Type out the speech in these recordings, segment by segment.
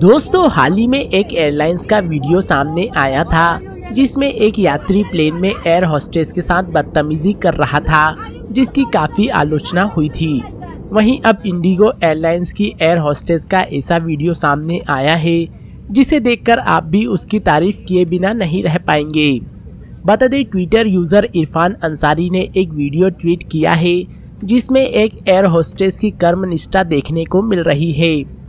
दोस्तों, हाल ही में एक एयरलाइंस का वीडियो सामने आया था, जिसमें एक यात्री प्लेन में एयर होस्टेस के साथ बदतमीजी कर रहा था, जिसकी काफ़ी आलोचना हुई थी। वहीं अब इंडिगो एयरलाइंस की एयर होस्टेस का ऐसा वीडियो सामने आया है, जिसे देखकर आप भी उसकी तारीफ़ किए बिना नहीं रह पाएँगे। बता दें ट्विटर यूज़र इरफान अंसारी ने एक वीडियो ट्वीट किया है, जिसमें एक एयर होस्टेस की कर्मनिष्ठा देखने को मिल रही है।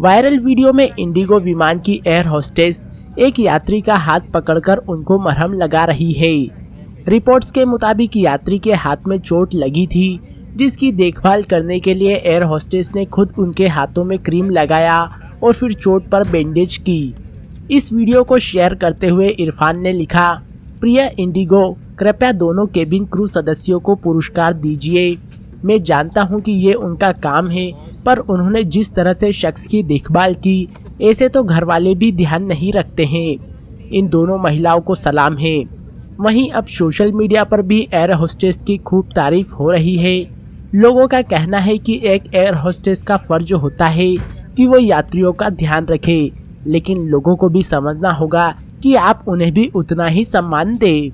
वायरल वीडियो में इंडिगो विमान की एयर होस्टेस, एक यात्री का हाथ पकड़कर उनको मरहम लगा रही है। रिपोर्ट्स के मुताबिक यात्री के हाथ में चोट लगी थी, जिसकी देखभाल करने के लिए एयर होस्टेस ने खुद उनके हाथों में क्रीम लगाया और फिर चोट पर बैंडेज की। इस वीडियो को शेयर करते हुए इरफान ने लिखा, प्रिय इंडिगो, कृपया दोनों केबिन क्रू सदस्यों को पुरस्कार दीजिए। मैं जानता हूँ कि ये उनका काम है पर उन्होंने जिस तरह से शख्स की देखभाल की, ऐसे तो घर वाले भी ध्यान नहीं रखते हैं। इन दोनों महिलाओं को सलाम है। वहीं अब सोशल मीडिया पर भी एयर होस्टेस की खूब तारीफ़ हो रही है। लोगों का कहना है कि एक एयर होस्टेस का फ़र्ज़ होता है कि वो यात्रियों का ध्यान रखे, लेकिन लोगों को भी समझना होगा कि आप उन्हें भी उतना ही सम्मान दे।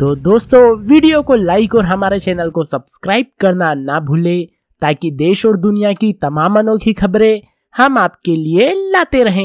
तो दोस्तों, वीडियो को लाइक और हमारे चैनल को सब्सक्राइब करना ना भूले। ताकि देश और दुनिया की तमाम अनोखी खबरें हम आपके लिए लाते रहें।